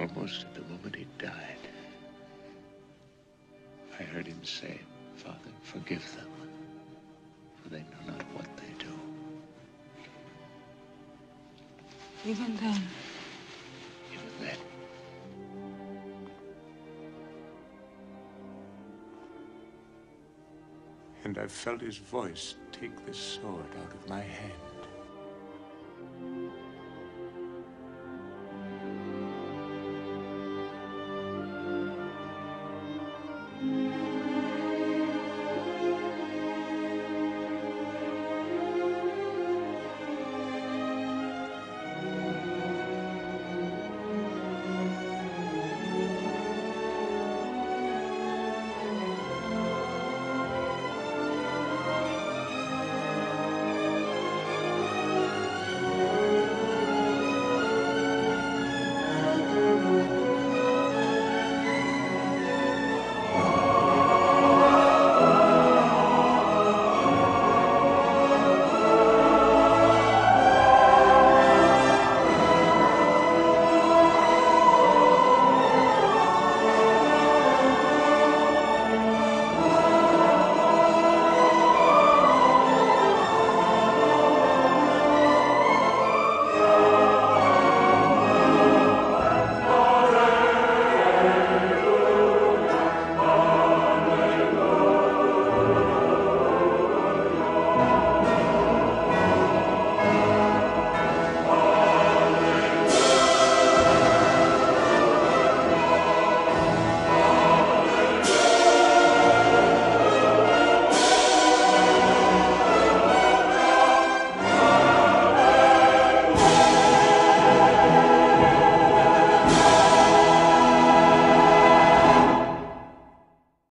Almost at the moment he died, I heard him say, Father, forgive them, for they know not what they do. Even then, Even then, and I felt his voice take the sword out of my hand.